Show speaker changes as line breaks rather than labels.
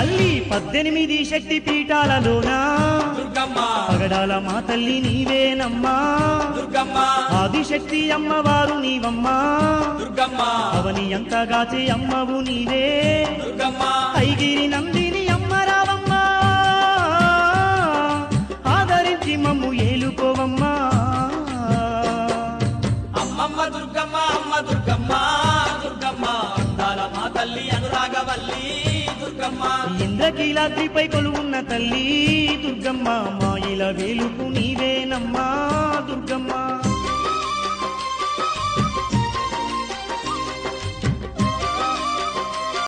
తల్లి పద్దెనిమిది శక్తి పీఠాలలోనా? పగడాల మా తల్లి నీవేనమ్మా? ఆదిశక్తి అమ్మవారు నీవమ్మా? అవని ఎంతగాచే అమ్మవు నీవే.
దుర్గమ్మ.
ఐగిరి నందిని అమ్మ రావమ్మా ఆదరించి మమ్ము ఏలుకోవమ్మా.
అమ్మమ్మ దుర్గమ్మ అమ్మ దుర్గమ్మ దుర్గమ్మ. మా తల్లి
ఇంద్రకీలాద్రిపై కొలువున్న తల్లి దుర్గమ్మ మాయిల వేలుపు నీవేనమ్మా.